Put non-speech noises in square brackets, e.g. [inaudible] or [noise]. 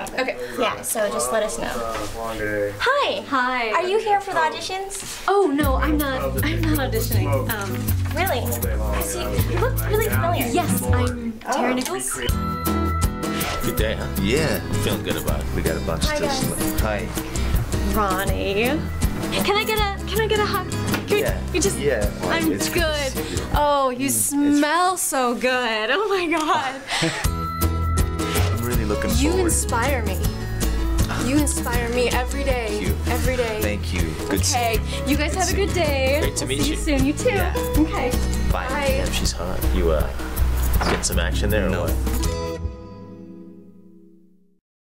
Okay. Yeah, so just let us know. Hi. Hi. Are you here for the auditions? Oh no, I'm not. I'm not auditioning. Um, Really? I see. You look really familiar. yes, I'm Terry Nichols. Good day, huh? Yeah, Feeling good about it. we got a bunch Hi, to. guys. Hi. Ronnie. Can I get a? Can I get a hug? Can Yeah. You just. Yeah, well, I'm it's good. good to you. Oh, you smell so good. Oh my god. [laughs] I'm really looking You forward. inspire me. You inspire me every day. Thank you. Every day. Thank you. Good Okay. You guys have a good day. Great to I'll meet see you. you soon. You too. Yeah. Okay. Bye. Bye. Damn, she's hot. You uh, getting some action there or No. what?